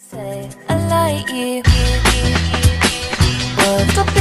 Say I like you. Well,